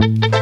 Yeah,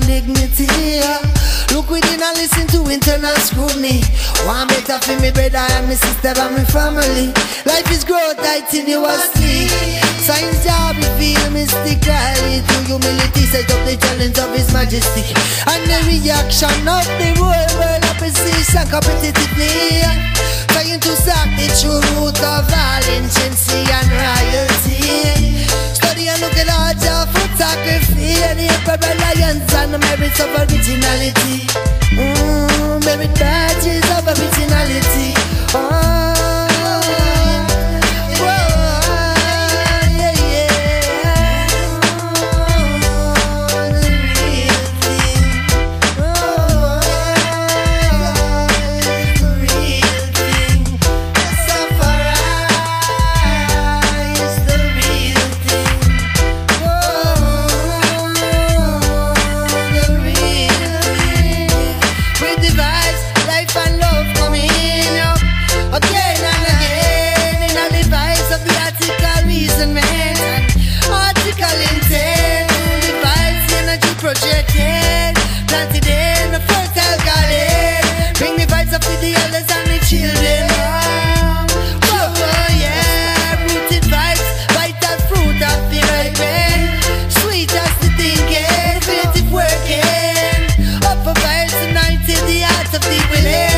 mental dignity? Look within and listen to internal scrutiny. One better for me brother and my sister and my family. Life is growth, continuously. Science job reveal mystically to humility. Set up the challenge of His Majesty and the reaction of the whole world opposition competitively. Trying to sack the true root of all infancy and royalty. Study and look at all your photography and the emperor lions and the merits of originality. Mm, merit. of thee will end.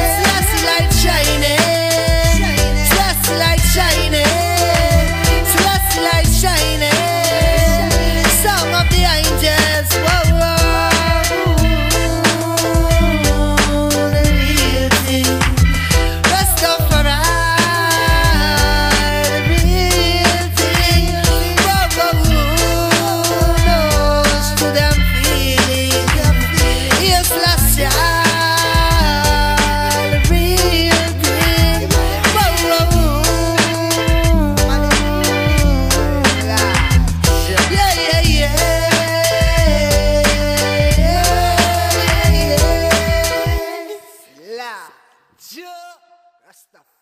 Rastafari.